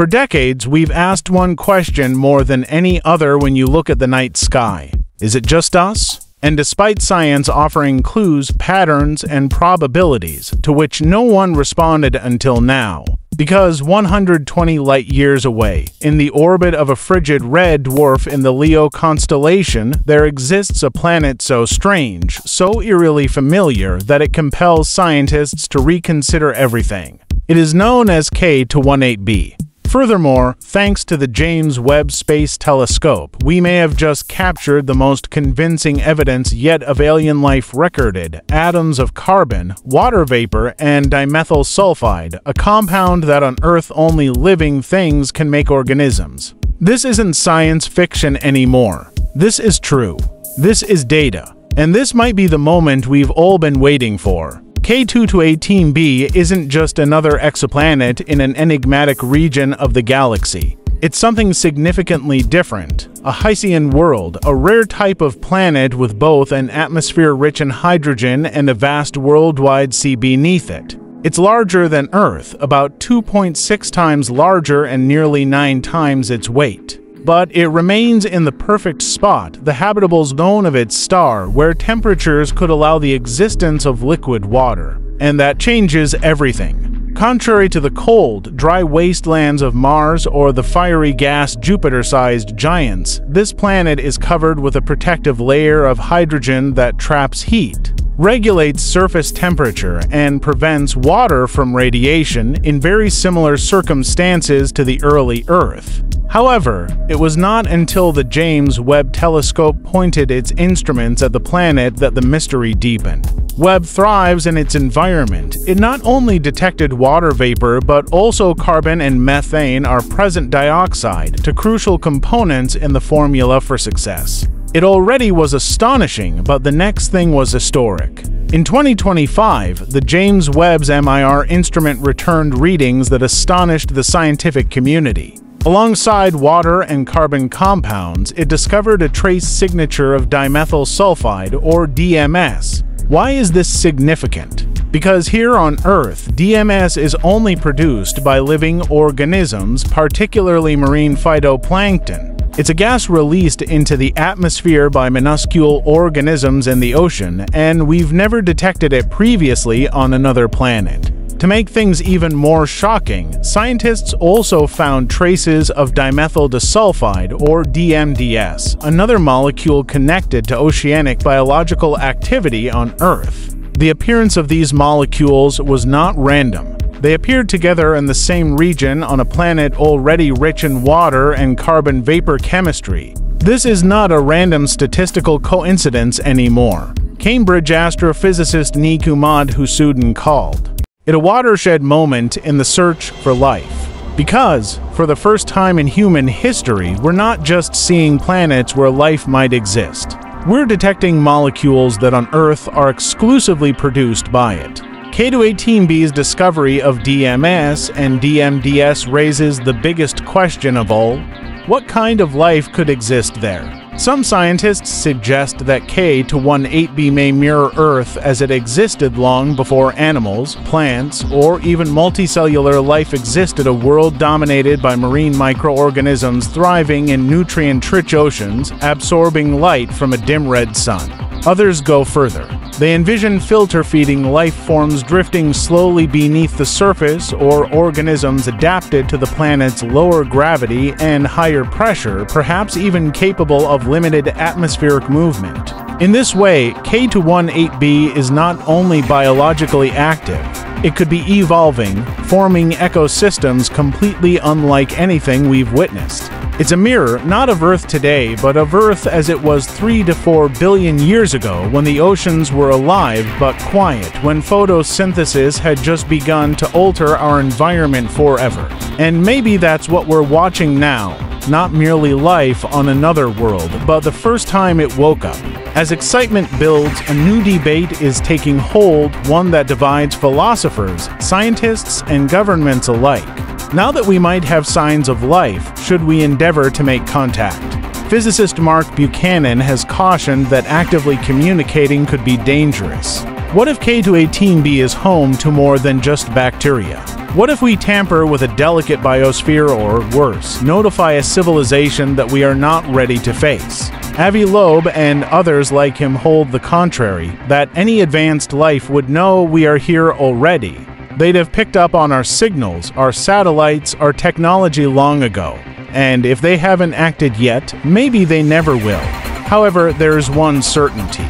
For decades, we've asked one question more than any other when you look at the night sky. Is it just us? And despite science offering clues, patterns, and probabilities, to which no one responded until now, because 120 light years away, in the orbit of a frigid red dwarf in the Leo constellation, there exists a planet so strange, so eerily familiar, that it compels scientists to reconsider everything. It is known as K2-18b. Furthermore, thanks to the James Webb Space Telescope, we may have just captured the most convincing evidence yet of alien life recorded atoms of carbon, water vapor, and dimethyl sulfide, a compound that on Earth only living things can make organisms. This isn't science fiction anymore. This is true. This is data. And this might be the moment we've all been waiting for. K2-18b isn't just another exoplanet in an enigmatic region of the galaxy. It's something significantly different, a Hycean world, a rare type of planet with both an atmosphere rich in hydrogen and a vast worldwide sea beneath it. It's larger than Earth, about 2.6 times larger and nearly 9 times its weight but it remains in the perfect spot, the habitable zone of its star, where temperatures could allow the existence of liquid water. And that changes everything. Contrary to the cold, dry wastelands of Mars or the fiery gas Jupiter-sized giants, this planet is covered with a protective layer of hydrogen that traps heat, regulates surface temperature, and prevents water from radiation in very similar circumstances to the early Earth. However, it was not until the James Webb Telescope pointed its instruments at the planet that the mystery deepened. Webb thrives in its environment. It not only detected water vapor, but also carbon and methane are present dioxide, two crucial components in the formula for success. It already was astonishing, but the next thing was historic. In 2025, the James Webb's MIRI instrument returned readings that astonished the scientific community. Alongside water and carbon compounds, it discovered a trace signature of dimethyl sulfide, or DMS. Why is this significant? Because here on Earth, DMS is only produced by living organisms, particularly marine phytoplankton. It's a gas released into the atmosphere by minuscule organisms in the ocean, and we've never detected it previously on another planet. To make things even more shocking, scientists also found traces of dimethyl disulfide, or DMDS, another molecule connected to oceanic biological activity on Earth. The appearance of these molecules was not random. They appeared together in the same region on a planet already rich in water and carbon vapor chemistry. This is not a random statistical coincidence anymore. Cambridge astrophysicist Nikku Madhusudhan called it a watershed moment in the search for life. Because, for the first time in human history, we're not just seeing planets where life might exist. We're detecting molecules that on Earth are exclusively produced by it. K2-18b's discovery of DMS and DMDS raises the biggest question of all what kind of life could exist there? Some scientists suggest that K2-18b may mirror Earth as it existed long before animals, plants, or even multicellular life existed a world dominated by marine microorganisms thriving in nutrient-rich oceans, absorbing light from a dim red sun. Others go further. They envision filter feeding life forms drifting slowly beneath the surface or organisms adapted to the planet's lower gravity and higher pressure, perhaps even capable of limited atmospheric movement. In this way, K2-18b is not only biologically active, it could be evolving, forming ecosystems completely unlike anything we've witnessed. It's a mirror not of Earth today, but of Earth as it was 3 to 4 billion years ago when the oceans were alive but quiet, when photosynthesis had just begun to alter our environment forever. And maybe that's what we're watching now, not merely life on another world, but the first time it woke up. As excitement builds, a new debate is taking hold, one that divides philosophers, scientists, and governments alike. Now that we might have signs of life, should we endeavor to make contact? Physicist Mark Buchanan has cautioned that actively communicating could be dangerous. What if K2-18b is home to more than just bacteria? What if we tamper with a delicate biosphere or, worse, notify a civilization that we are not ready to face? Avi Loeb and others like him hold the contrary, that any advanced life would know we are here already. They'd have picked up on our signals, our satellites, our technology long ago. And if they haven't acted yet, maybe they never will. However, there's one certainty.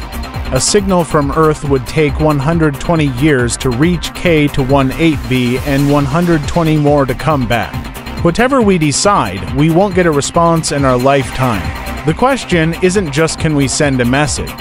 A signal from Earth would take 120 years to reach K to 18b and 120 more to come back. Whatever we decide, we won't get a response in our lifetime. The question isn't just can we send a message,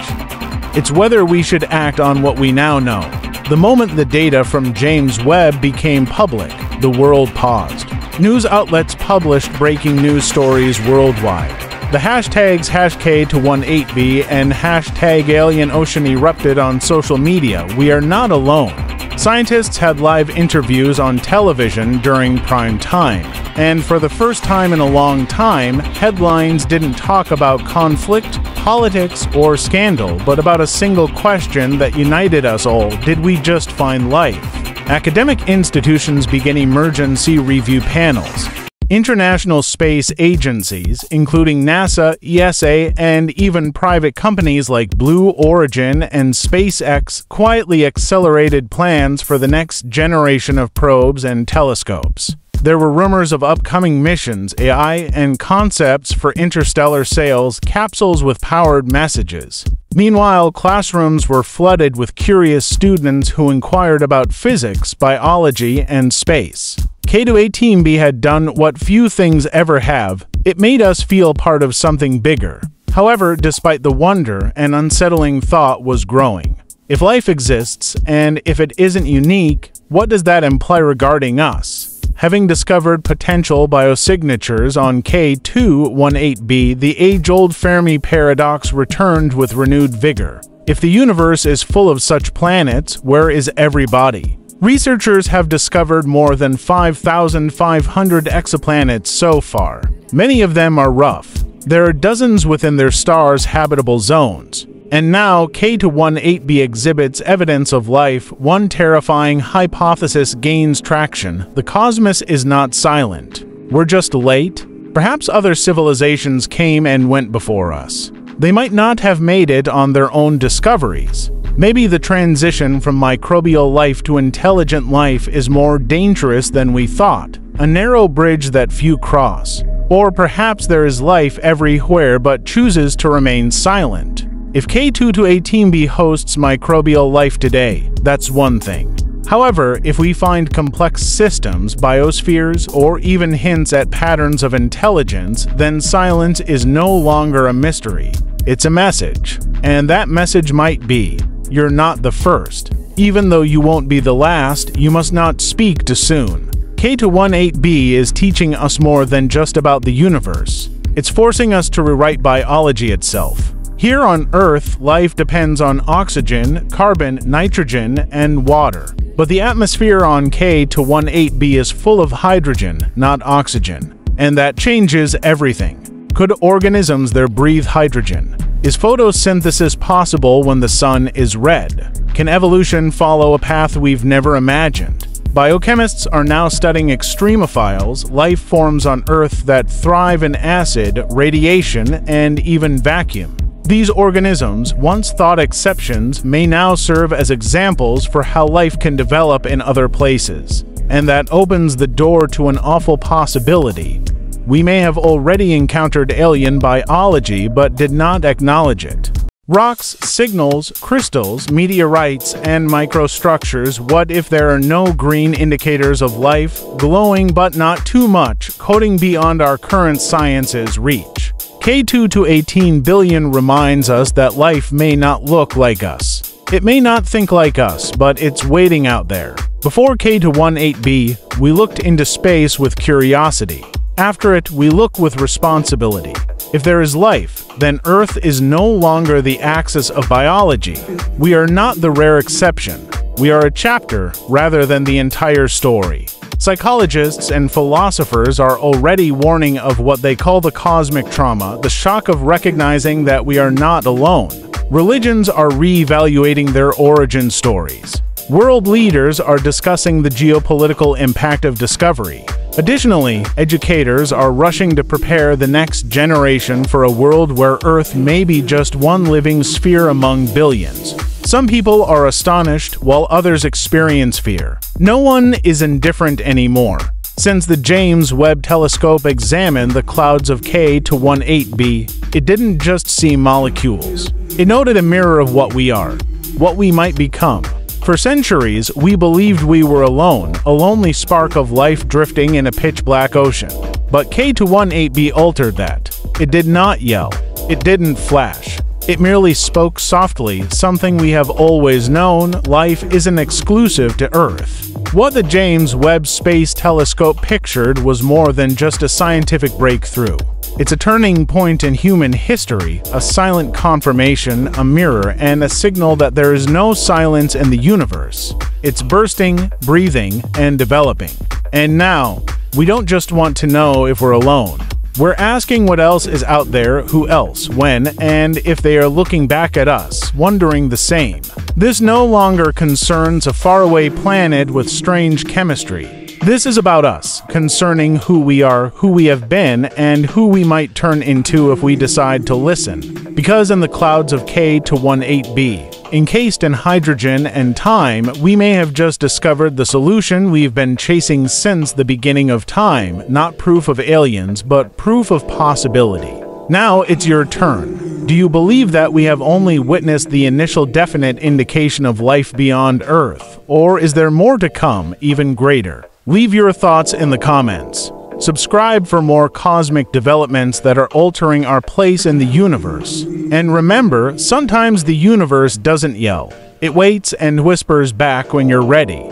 it's whether we should act on what we now know. The moment the data from James Webb became public, the world paused. News outlets published breaking news stories worldwide. The hashtags hashk to 18b and hashtag alien ocean erupted on social media. We are not alone. Scientists had live interviews on television during prime time. And for the first time in a long time, headlines didn't talk about conflict, politics, or scandal, but about a single question that united us all did we just find life? Academic institutions began emergency review panels. International space agencies, including NASA, ESA, and even private companies like Blue Origin and SpaceX, quietly accelerated plans for the next generation of probes and telescopes. There were rumors of upcoming missions, AI, and concepts for interstellar sails, capsules with powered messages. Meanwhile, classrooms were flooded with curious students who inquired about physics, biology, and space. K2-18b had done what few things ever have. It made us feel part of something bigger. However, despite the wonder, an unsettling thought was growing. If life exists, and if it isn't unique, what does that imply regarding us? Having discovered potential biosignatures on K2-18b, the age-old Fermi paradox returned with renewed vigor. If the universe is full of such planets, where is everybody? Researchers have discovered more than 5,500 exoplanets so far. Many of them are rough. There are dozens within their star's habitable zones. And now, K2-18b exhibits evidence of life, one terrifying hypothesis gains traction. The cosmos is not silent. We're just late? Perhaps other civilizations came and went before us. They might not have made it on their own discoveries. Maybe the transition from microbial life to intelligent life is more dangerous than we thought, a narrow bridge that few cross. Or perhaps there is life everywhere but chooses to remain silent. If K2 to 18b hosts microbial life today, that's one thing. However, if we find complex systems, biospheres, or even hints at patterns of intelligence, then silence is no longer a mystery. It's a message. And that message might be you're not the first. Even though you won't be the last, you must not speak too soon. K2-18b is teaching us more than just about the universe. It's forcing us to rewrite biology itself. Here on Earth, life depends on oxygen, carbon, nitrogen, and water. But the atmosphere on K2-18b is full of hydrogen, not oxygen. And that changes everything. Could organisms there breathe hydrogen? Is photosynthesis possible when the sun is red? Can evolution follow a path we've never imagined? Biochemists are now studying extremophiles, life forms on Earth that thrive in acid, radiation, and even vacuum. These organisms, once thought exceptions, may now serve as examples for how life can develop in other places. And that opens the door to an awful possibility we may have already encountered alien biology but did not acknowledge it. Rocks, signals, crystals, meteorites, and microstructures, what if there are no green indicators of life, glowing but not too much, coating beyond our current science's reach? K2 to 18 billion reminds us that life may not look like us. It may not think like us, but it's waiting out there. Before K2-18b, we looked into space with curiosity. After it, we look with responsibility. If there is life, then Earth is no longer the axis of biology. We are not the rare exception. We are a chapter rather than the entire story. Psychologists and philosophers are already warning of what they call the cosmic trauma, the shock of recognizing that we are not alone. Religions are re-evaluating their origin stories. World leaders are discussing the geopolitical impact of discovery. Additionally, educators are rushing to prepare the next generation for a world where Earth may be just one living sphere among billions. Some people are astonished, while others experience fear. No one is indifferent anymore. Since the James Webb Telescope examined the clouds of K2-18b, it didn't just see molecules. It noted a mirror of what we are, what we might become. For centuries, we believed we were alone, a lonely spark of life drifting in a pitch-black ocean. But K2-18b altered that. It did not yell. It didn't flash. It merely spoke softly, something we have always known, life isn't exclusive to Earth. What the James Webb Space Telescope pictured was more than just a scientific breakthrough. It's a turning point in human history, a silent confirmation, a mirror, and a signal that there is no silence in the universe. It's bursting, breathing, and developing. And now, we don't just want to know if we're alone. We're asking what else is out there, who else, when, and if they are looking back at us, wondering the same. This no longer concerns a faraway planet with strange chemistry. This is about us, concerning who we are, who we have been, and who we might turn into if we decide to listen. Because in the clouds of K2-18b, encased in hydrogen and time, we may have just discovered the solution we've been chasing since the beginning of time, not proof of aliens, but proof of possibility. Now it's your turn. Do you believe that we have only witnessed the initial definite indication of life beyond Earth, or is there more to come, even greater? Leave your thoughts in the comments. Subscribe for more cosmic developments that are altering our place in the universe. And remember, sometimes the universe doesn't yell. It waits and whispers back when you're ready.